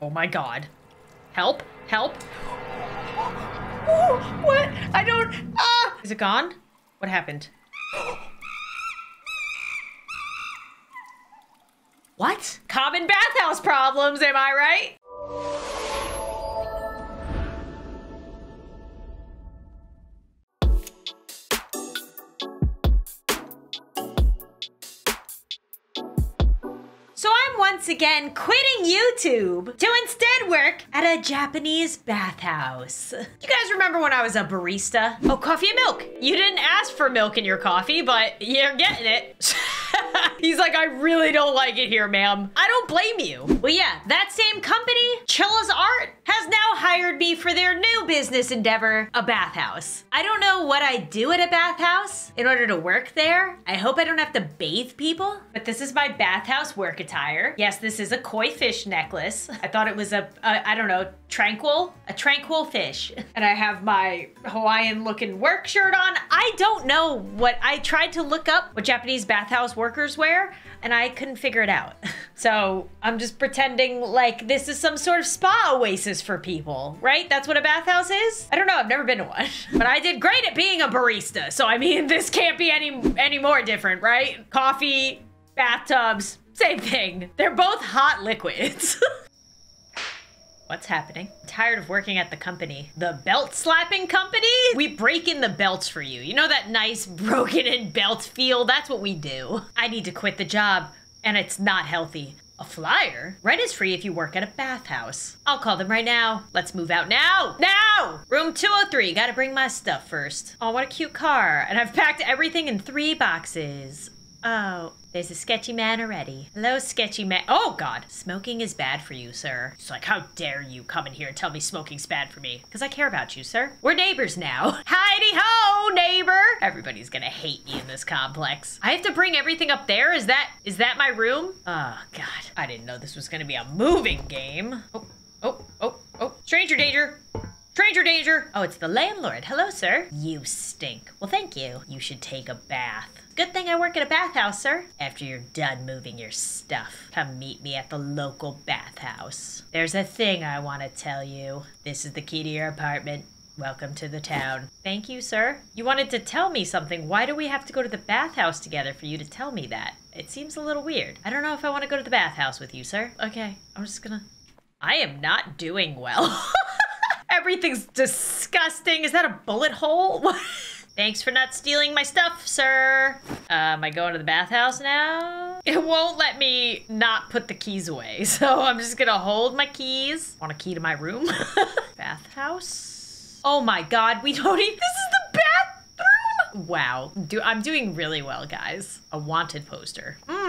Oh my god. Help, help. Ooh, what? I don't, ah! Is it gone? What happened? What? Common bathhouse problems, am I right? Once again quitting YouTube to instead work at a Japanese bathhouse. You guys remember when I was a barista? Oh, coffee and milk. You didn't ask for milk in your coffee, but you're getting it. He's like, I really don't like it here, ma'am. I don't blame you. Well, yeah, that same company, Chilla's Art, has now hired me for their new business endeavor, a bathhouse. I don't know what I do at a bathhouse in order to work there. I hope I don't have to bathe people, but this is my bathhouse work attire. Yes, this is a koi fish necklace. I thought it was a, a I don't know, tranquil, a tranquil fish. And I have my Hawaiian looking work shirt on. I don't know what, I tried to look up what Japanese bathhouse workers wear and I couldn't figure it out. So I'm just pretending like this is some sort of spa oasis for people, right? That's what a bathhouse is? I don't know, I've never been to one. But I did great at being a barista. So I mean, this can't be any any more different, right? Coffee, bathtubs, same thing. They're both hot liquids. What's happening? Tired of working at the company. The belt slapping company? We break in the belts for you. You know that nice broken in belt feel? That's what we do. I need to quit the job, and it's not healthy. A flyer? Rent is free if you work at a bathhouse. I'll call them right now. Let's move out now. Now! Room 203. Gotta bring my stuff first. Oh, what a cute car. And I've packed everything in three boxes. Oh, there's a sketchy man already. Hello, sketchy man. Oh, God. Smoking is bad for you, sir. It's like, how dare you come in here and tell me smoking's bad for me? Because I care about you, sir. We're neighbors now. Heidi ho, neighbor. Everybody's gonna hate me in this complex. I have to bring everything up there? Is that, is that my room? Oh, God. I didn't know this was gonna be a moving game. Oh, oh, oh, oh. Stranger danger. Stranger danger! Oh, it's the landlord. Hello, sir. You stink. Well, thank you. You should take a bath. Good thing I work at a bathhouse, sir. After you're done moving your stuff, come meet me at the local bathhouse. There's a thing I want to tell you. This is the key to your apartment. Welcome to the town. Thank you, sir. You wanted to tell me something. Why do we have to go to the bathhouse together for you to tell me that? It seems a little weird. I don't know if I want to go to the bathhouse with you, sir. Okay, I'm just gonna. I am not doing well. Everything's disgusting. Is that a bullet hole? Thanks for not stealing my stuff, sir. Uh, am I going to the bathhouse now? It won't let me not put the keys away, so I'm just gonna hold my keys. Want a key to my room? bathhouse? Oh my god, we don't need- This is the bathroom! Wow, do I'm doing really well, guys. A wanted poster. That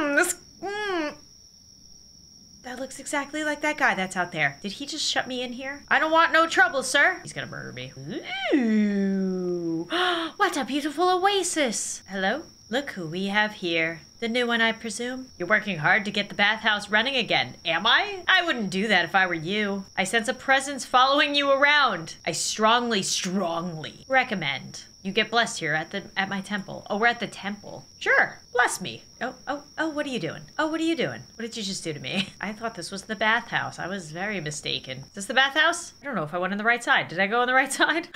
looks exactly like that guy that's out there. Did he just shut me in here? I don't want no trouble, sir. He's gonna murder me. Ooh. what a beautiful oasis. Hello? Look who we have here. The new one, I presume? You're working hard to get the bathhouse running again, am I? I wouldn't do that if I were you. I sense a presence following you around. I strongly, strongly recommend you get blessed here at the at my temple. Oh, we're at the temple. Sure, bless me. Oh, oh, oh, what are you doing? Oh, what are you doing? What did you just do to me? I thought this was the bathhouse. I was very mistaken. Is this the bathhouse? I don't know if I went on the right side. Did I go on the right side?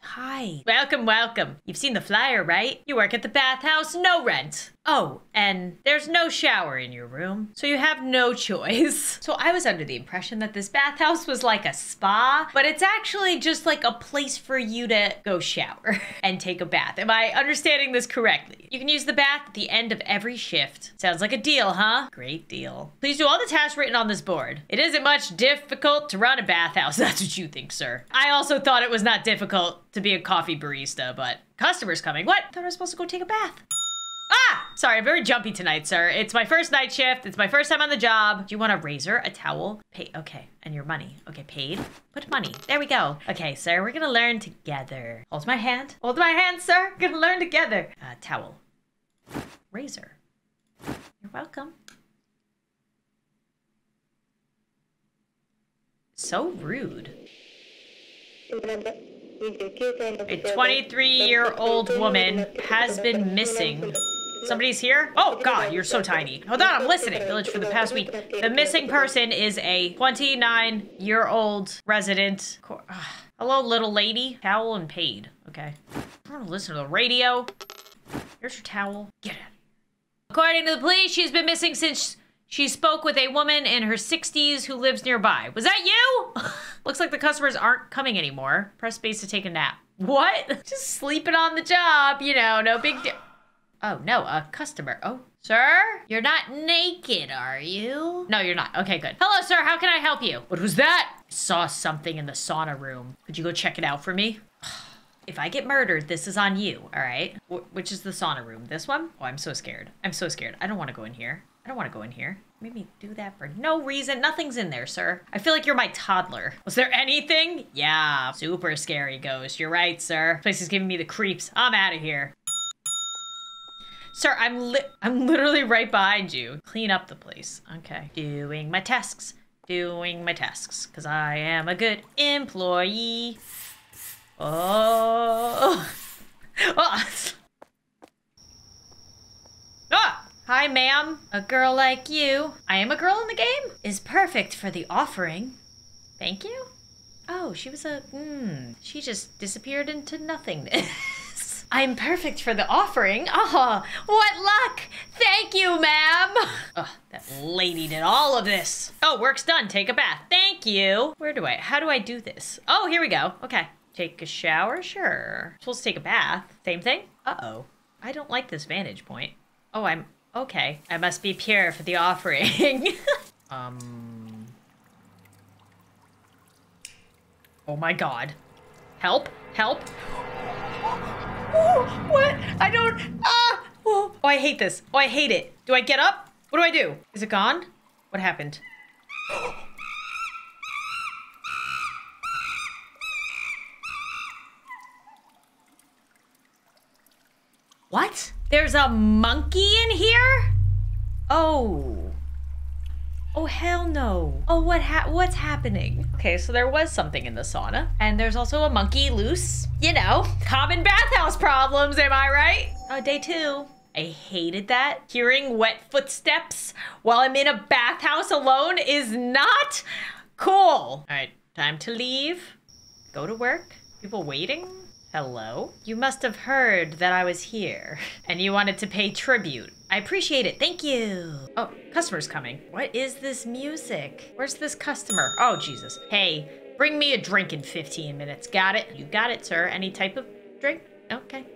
Hi. Welcome, welcome. You've seen the flyer, right? You work at the bathhouse, no rent. Oh, and there's no shower in your room, so you have no choice. So I was under the impression that this bathhouse was like a spa, but it's actually just like a place for you to go shower and take a bath. Am I understanding this correctly? You can use the bath at the end of every shift. Sounds like a deal, huh? Great deal. Please do all the tasks written on this board. It isn't much difficult to run a bathhouse. That's what you think, sir. I also thought it was not difficult to be a coffee barista, but customers coming. What? I thought I was supposed to go take a bath. Ah! Sorry, I'm very jumpy tonight, sir. It's my first night shift. It's my first time on the job. Do you want a razor, a towel? Pay. Okay. And your money. Okay, paid. Put money. There we go. Okay, sir, we're gonna learn together. Hold my hand. Hold my hand, sir. Gonna learn together. Uh, towel. Razor. You're welcome. So rude. A 23 year old woman has been missing Somebody's here? Oh god, you're so tiny. Hold on, I'm listening. Village for the past week. The missing person is a 29 year old resident. Hello, little lady. Towel and paid. Okay. I want to listen to the radio. Here's your towel. Get it. According to the police, she's been missing since she spoke with a woman in her 60s who lives nearby. Was that you? Looks like the customers aren't coming anymore. Press space to take a nap. What? Just sleeping on the job, you know, no big deal. Oh, no, a customer. Oh, sir? You're not naked, are you? No, you're not. Okay, good. Hello, sir. How can I help you? What was that? I saw something in the sauna room. Could you go check it out for me? If I get murdered, this is on you, all right? Wh- which is the sauna room? This one? Oh, I'm so scared. I'm so scared. I don't want to go in here. I don't want to go in here. Made me do that for no reason. Nothing's in there, sir. I feel like you're my toddler. Was there anything? Yeah, super scary ghost. You're right, sir. This place is giving me the creeps. I'm out of here. Sir, I'm li- I'm literally right behind you. Clean up the place. Okay. Doing my tasks. Doing my tasks. Because I am a good employee. Oh. oh. Ah! Hi, ma'am. A girl like you, I am a girl in the game, is perfect for the offering. Thank you? Oh, she was a. Hmm. She just disappeared into nothingness. I'm perfect for the offering. Oh, what luck! Thank you, ma'am! Ugh, that lady did all of this. Oh, work's done. Take a bath. Thank you. Where do I. How do I do this? Oh, here we go. Okay. Take a shower? Sure. Supposed to take a bath. Same thing? Uh oh. I don't like this vantage point. Oh, I'm. Okay. I must be pure for the offering. um. Oh my god. Help! Help! Oh, what? I don't. Ah! Oh, oh, I hate this. Oh, I hate it. Do I get up? What do I do? Is it gone? What happened? What? There's a monkey in here? Oh. Oh hell no. Oh what ha- what's happening? Okay, so there was something in the sauna and there's also a monkey loose. You know, common bathhouse problems, am I right? Oh, day 2. I hated that. Hearing wet footsteps while I'm in a bathhouse alone is not cool. All right, time to leave. Go to work. People waiting? Hello? You must have heard that I was here and you wanted to pay tribute. I appreciate it. Thank you. Oh, customer's coming. What is this music? Where's this customer? Oh, Jesus. Hey, bring me a drink in 15 minutes. Got it? You got it, sir. Any type of drink? Okay.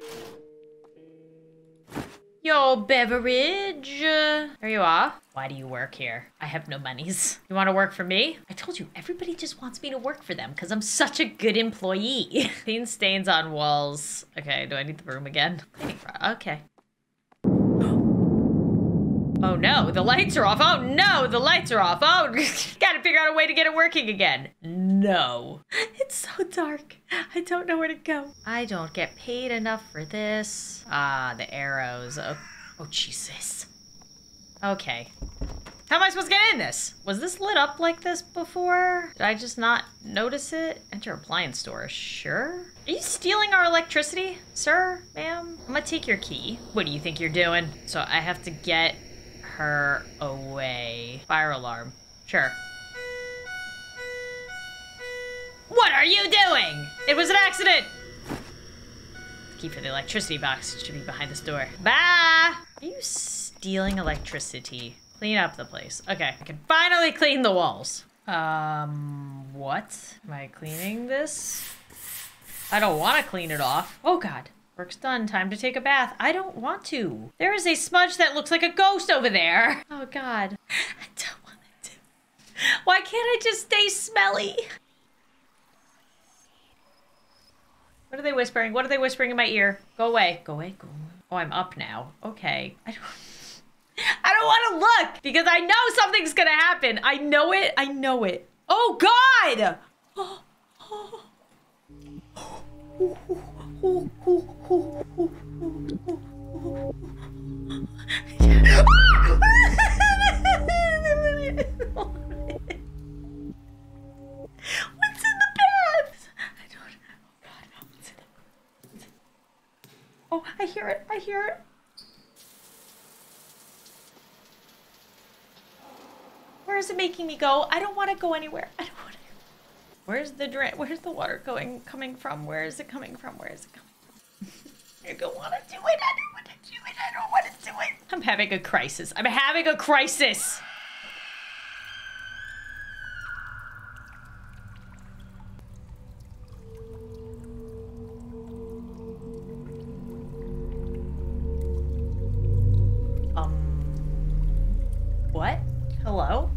Your beverage. There you are. Why do you work here? I have no monies. You want to work for me? I told you, everybody just wants me to work for them because I'm such a good employee. Clean stains on walls. Okay, do I need the broom again? Cleaning Okay. Oh no, the lights are off. Oh no, the lights are off. Oh, gotta figure out a way to get it working again. No. It's so dark. I don't know where to go. I don't get paid enough for this. Ah, the arrows. Oh, oh Jesus. Okay. How am I supposed to get in this? Was this lit up like this before? Did I just not notice it? Enter appliance store, sure. Are you stealing our electricity, sir, ma'am? I'm gonna take your key. What do you think you're doing? So I have to get her away. Fire alarm, sure. What are you doing? It was an accident! Key for the electricity box should be behind this door. Bye! Are you stealing electricity? Clean up the place. Okay, I can finally clean the walls. Um, what? Am I cleaning this? I don't want to clean it off. Oh god. Work's done. Time to take a bath. I don't want to. There is a smudge that looks like a ghost over there. Oh god. I don't want to. Why can't I just stay smelly? What are they whispering? What are they whispering in my ear? Go away. Go away. Go away. Oh, I'm up now. Okay. I don't. I don't want to look because I know something's gonna happen. I know it. I know it. Oh God! Bath? I. Oh Oh, I hear it. I hear it. Where is it making me go? I don't want to go anywhere. I don't want to. Where's the drain? Where's the water going coming from? Where is it coming from? Where is it coming? I don't want to do it. I don't want to do it. I don't want to do it. I'm having a crisis. I'm having a crisis. Um. What? Hello?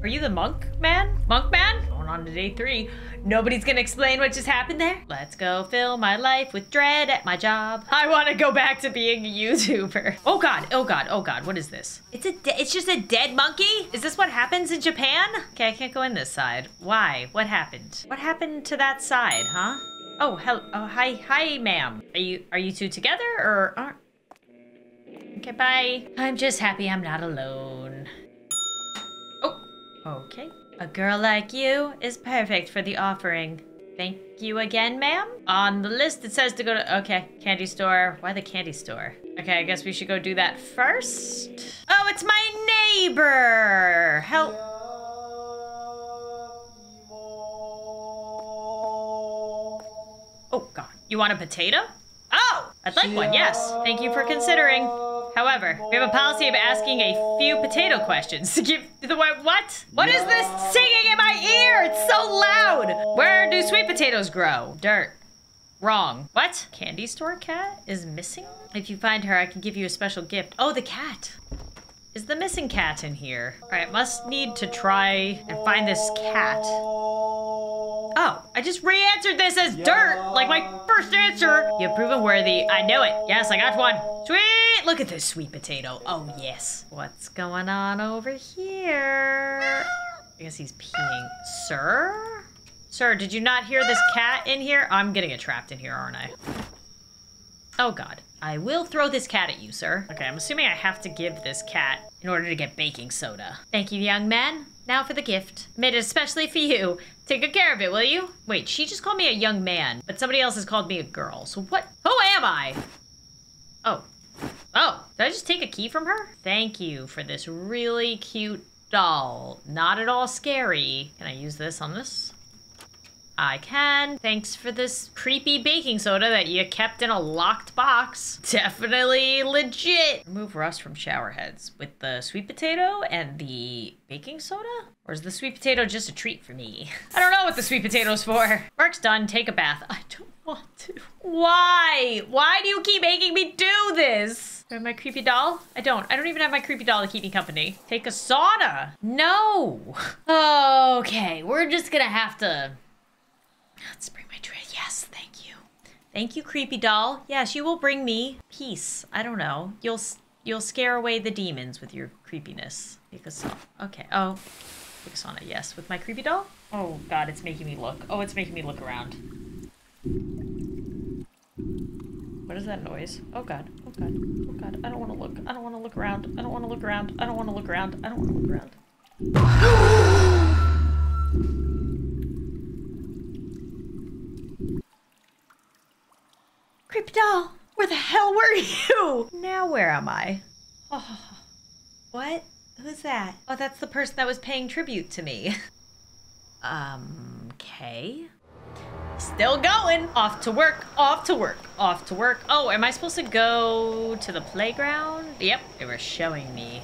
Are you the monk man? Monk man? On to day three. Nobody's gonna explain what just happened there? Let's go fill my life with dread at my job. I wanna go back to being a YouTuber. Oh god, oh god, oh god, what is this? It's a it's just a dead monkey? Is this what happens in Japan? Okay, I can't go in this side. Why? What happened? What happened to that side, huh? Oh, hello. Oh, hi, hi, ma'am. Are you are you two together or aren't? Okay, bye. I'm just happy I'm not alone. Oh, okay. A girl like you is perfect for the offering. Thank you again, ma'am. On the list, it says to go to, okay, candy store. Why the candy store? Okay, I guess we should go do that first. Oh, it's my neighbor. Help. Oh, God. You want a potato? Oh, I'd like one, yes. Thank you for considering. However, we have a policy of asking a few potato questions to give the what? What? What is this singing in my ear? It's so loud. Where do sweet potatoes grow? Dirt. Wrong. What? Candy store cat is missing? If you find her, I can give you a special gift. Oh, the cat. Is the missing cat in here? All right, must need to try and find this cat. Oh, I just re-answered this as dirt, like my first answer. You've proven worthy. I know it. Yes, I got one. Sweet. Look at this sweet potato. Oh, yes. What's going on over here? I guess he's peeing. Sir? Sir, did you not hear this cat in here? I'm gonna get trapped in here, aren't I? Oh, God. I will throw this cat at you, sir. Okay, I'm assuming I have to give this cat in order to get baking soda. Thank you, young man. Now for the gift. Made it especially for you. Take good care of it, will you? Wait, she just called me a young man, but somebody else has called me a girl. So what? Who am I? Oh. Oh, did I just take a key from her? Thank you for this really cute doll. Not at all scary. Can I use this on this? I can. Thanks for this creepy baking soda that you kept in a locked box. Definitely legit. Remove rust from shower heads with the sweet potato and the baking soda? Or is the sweet potato just a treat for me? I don't know what the sweet potato's for. Work's done. Take a bath. I don't want to. Why? Why do you keep making me do this? Do I have my creepy doll? I don't. I don't even have my creepy doll to keep me company. Take a sauna. No. Okay, we're just gonna have to Let's bring my dread. Yes, thank you. Thank you, creepy doll. Yes, you will bring me peace. I don't know. You'll you'll scare away the demons with your creepiness. Take a sauna. Okay. Oh, take a sauna. Yes, with my creepy doll. Oh God, it's making me look. Oh, it's making me look around. What is that noise? Oh God. Oh God. Oh God. I don't want to look. I don't want to look around. I don't want to look around. I don't want to look around. I don't want to look around. Doll, where the hell were you? Now where am I? Oh, what? Who's that? Oh, that's the person that was paying tribute to me. um, okay. Still going. Off to work, off to work, off to work. Oh, am I supposed to go to the playground? Yep, they were showing me.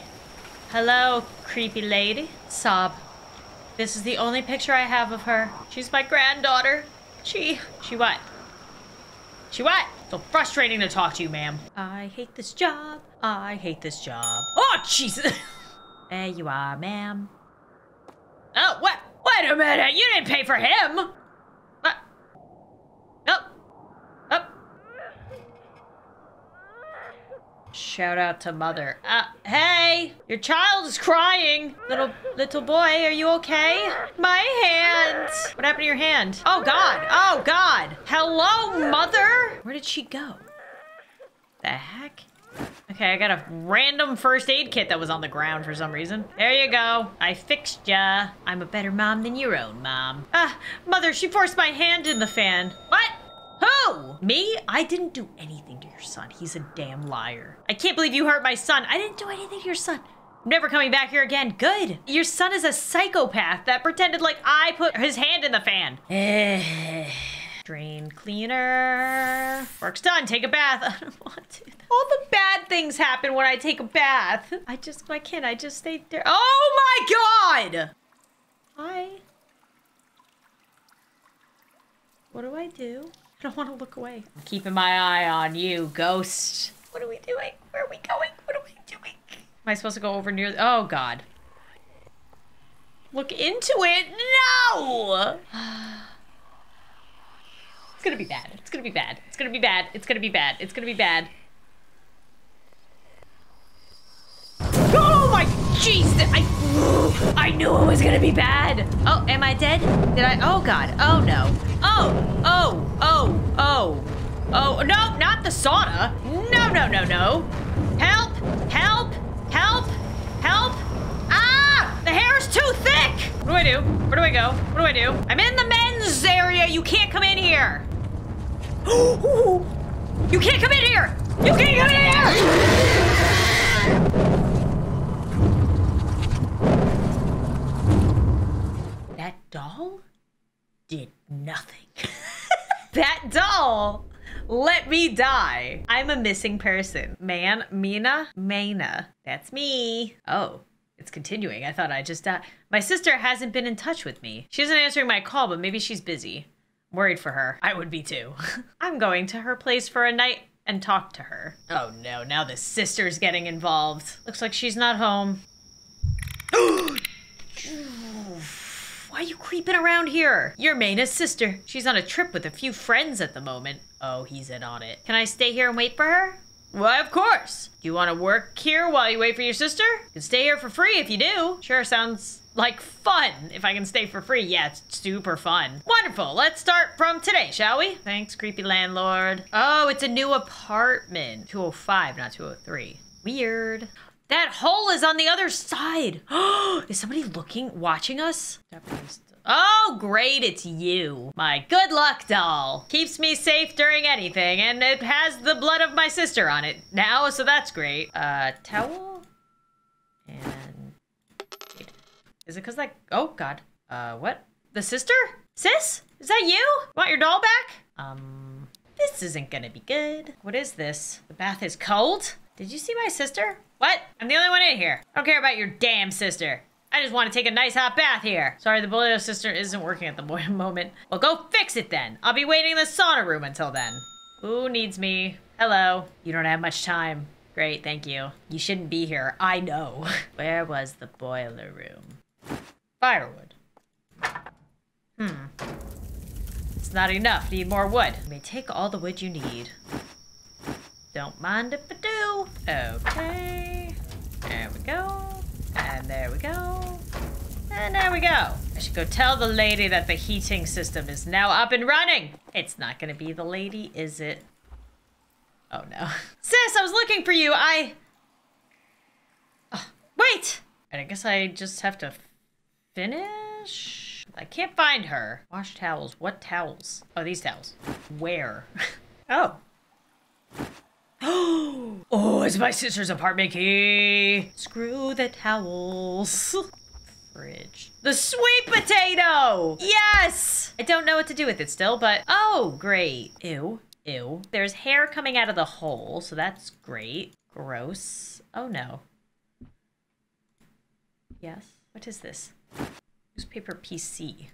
Hello, creepy lady. Sob. This is the only picture I have of her. She's my granddaughter. She, she what? She what? So frustrating to talk to you, ma'am. I hate this job. I hate this job. Oh, Jesus. there you are, ma'am. Oh, what? Wait a minute. You didn't pay for him. What? Nope. Up. Shout out to mother. Uh, hey, your child is crying. Little, little boy, are you okay? My hand. What happened to your hand? Oh, God. Oh, God. Hello, mother. Where did she go? The heck? Okay, I got a random first aid kit that was on the ground for some reason. There you go. I fixed ya. I'm a better mom than your own mom. Ah, mother, she forced my hand in the fan. What? Who? Me? I didn't do anything to son. He's a damn liar. I can't believe you hurt my son. I didn't do anything to your son. Never coming back here again. Good. Your son is a psychopath that pretended like I put his hand in the fan. Drain cleaner. Work's done. Take a bath. I don't want to. All the bad things happen when I take a bath. I just, why can't I just stay there? Oh my god! Hi. What do I do? I don't want to look away. I'm keeping my eye on you, ghost. What are we doing? Where are we going? What are we doing? Am I supposed to go over near? Oh God. Look into it. No. It's gonna be bad. It's gonna be bad. It's gonna be bad. It's gonna be bad. It's gonna be bad. Oh my jeez! I I knew it was gonna be bad. Oh, am I dead? Did I? Oh God. Oh no. Oh oh oh oh oh no! Not the sauna. No no no no. Help! Help! Help! Help! Ah! The hair is too thick. What do I do? Where do I go? What do I do? I'm in the men's area. You can't come in here. you can't come in here. You can't come in here. That doll did nothing. That doll let me die. I'm a missing person. Man, Mina, Mana. That's me. Oh, it's continuing. I thought I just. My sister hasn't been in touch with me. She isn't answering my call, but maybe she's busy. I'm worried for her. I would be too. I'm going to her place for a night and talk to her. Oh no, now the sister's getting involved. Looks like she's not home. Why are you creeping around here? You're Mayna's sister. She's on a trip with a few friends at the moment. Oh, he's in on it. Can I stay here and wait for her? Why, of course. Do you want to work here while you wait for your sister? You can stay here for free if you do. Sure, sounds like fun. If I can stay for free, yeah, it's super fun. Wonderful. Let's start from today, shall we? Thanks, creepy landlord. Oh, it's a new apartment. 205, not 203. Weird. That hole is on the other side. is somebody looking, watching us? Oh, great, it's you. My good luck doll. Keeps me safe during anything, and it has the blood of my sister on it now, so that's great. Uh, towel? And... Is it because that... Oh, God. Uh, what? The sister? Sis? Is that you? Want your doll back? Um, this isn't gonna be good. What is this? The bath is cold? Did you see my sister? What? I'm the only one in here. I don't care about your damn sister. I just want to take a nice hot bath here. Sorry, the Bolio sister isn't working at the moment. Well, go fix it then. I'll be waiting in the sauna room until then. Who needs me? Hello. You don't have much time. Great, thank you. You shouldn't be here. I know. Where was the boiler room? Firewood. Hmm. It's not enough. Need more wood. You may take all the wood you need. Don't mind if I do. Okay. There we go. And there we go. And there we go. I should go tell the lady that the heating system is now up and running. It's not gonna be the lady, is it? Oh no. Sis, I was looking for you. I... Oh, wait! And I guess I just have to finish? I can't find her. Wash towels. What towels? Oh, these towels. Where? oh. It's my sister's apartment key. Screw the towels. Fridge. The sweet potato! Yes! I don't know what to do with it still, but oh, great. Ew. Ew. There's hair coming out of the hole, so that's great. Gross. Oh no. Yes. What is this? Newspaper PC.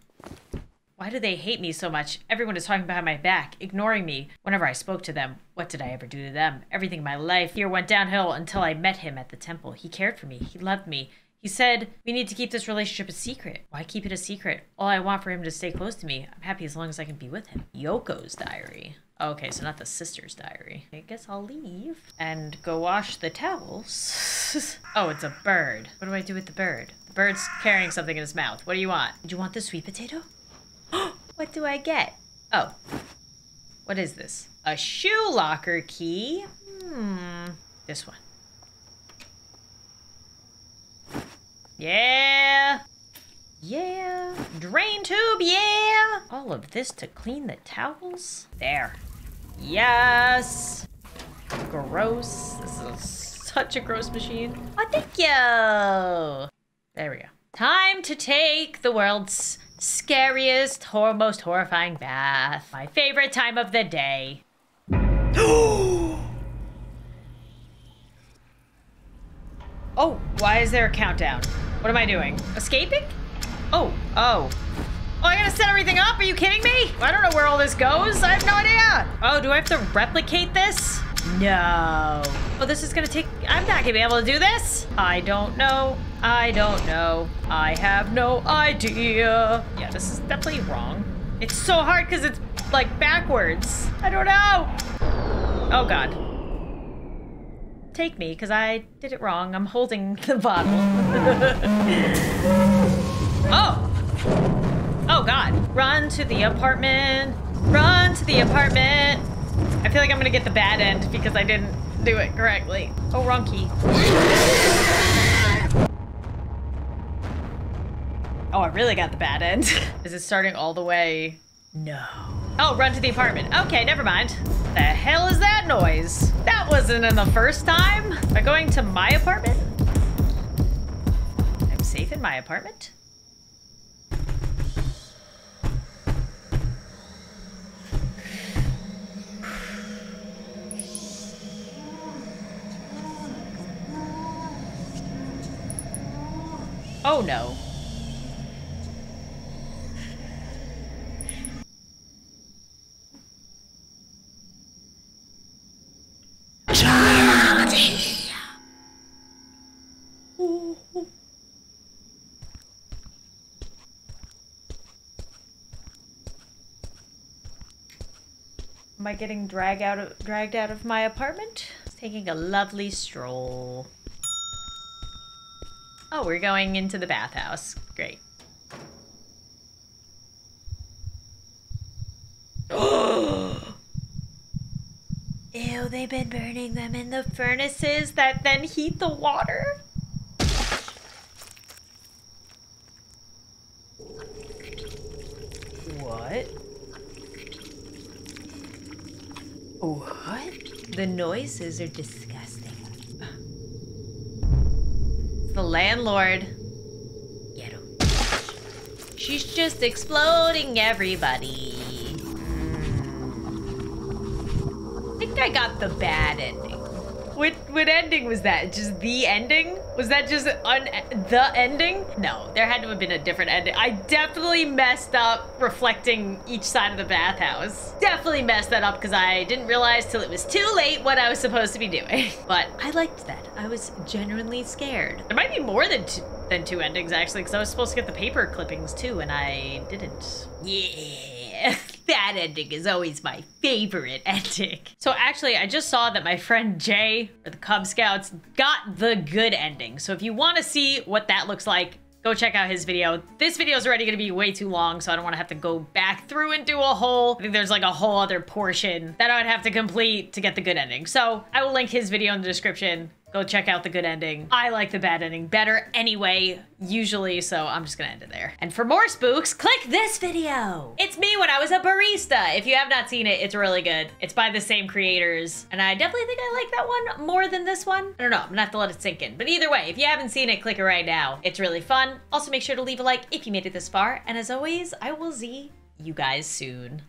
Why do they hate me so much? Everyone is talking behind my back, ignoring me whenever I spoke to them. What did I ever do to them? Everything in my life here went downhill until I met him at the temple. He cared for me. He loved me. He said, we need to keep this relationship a secret. Why keep it a secret? All I want for him to stay close to me. I'm happy as long as I can be with him. Yoko's diary. Okay, so not the sister's diary. I guess I'll leave and go wash the towels. oh, it's a bird. What do I do with the bird? The bird's carrying something in his mouth. What do you want? Do you want the sweet potato? What do I get? Oh. What is this? A shoe locker key? Hmm. This one. Yeah. Yeah. Drain tube, yeah. All of this to clean the towels? There. Yes. Gross. This is such a gross machine. Oh, thank you. There we go. Time to take the world's scariest, hor most horrifying bath. My favorite time of the day. oh, why is there a countdown? What am I doing? Escaping? Oh, oh. Oh, I gotta set everything up? Are you kidding me? I don't know where all this goes. I have no idea. Oh, do I have to replicate this? No. Oh, this is gonna take... I'm not gonna be able to do this. I don't know. I don't know. I have no idea. Yeah, this is definitely wrong. It's so hard because it's, like, backwards. I don't know. Oh, God. Take me, because I did it wrong. I'm holding the bottle. oh! Oh, God. Run to the apartment. Run to the apartment. I feel like I'm gonna get the bad end because I didn't do it correctly. Oh, wrong key. Oh, I really got the bad end. Is it starting all the way? No. Oh, run to the apartment. Okay, never mind. The hell is that noise? That wasn't in the first time. Am I going to my apartment? I'm safe in my apartment? Oh no. Am I getting dragged out of dragged out of my apartment? Taking a lovely stroll. Oh, we're going into the bathhouse. Great. Ew, they've been burning them in the furnaces that then heat the water? What? What? The noises are disgusting. It's The landlord. Him. She's just exploding everybody. I think I got the bad ending. What what ending was that? Just the ending? Was that just the ending? No, there had to have been a different ending. I definitely messed up reflecting each side of the bathhouse. Definitely messed that up because I didn't realize till it was too late what I was supposed to be doing. But I liked that. I was genuinely scared. There might be more than two, than two endings actually because I was supposed to get the paper clippings too and I didn't. Yeah. That ending is always my favorite ending. So actually, I just saw that my friend Jay, or the Cub Scouts, got the good ending. So if you want to see what that looks like, go check out his video. This video is already going to be way too long, so I don't want to have to go back through and do a whole... I think there's like a whole other portion that I would have to complete to get the good ending. So I will link his video in the description. Go check out the good ending. I like the bad ending better anyway, usually, so I'm just gonna end it there. And for more spooks, click this video. It's me when I was a barista. If you have not seen it, it's really good. It's by the same creators, and I definitely think I like that one more than this one. I don't know, I'm gonna have to let it sink in. But either way, if you haven't seen it, click it right now. It's really fun. Also, make sure to leave a like if you made it this far, and as always, I will see you guys soon.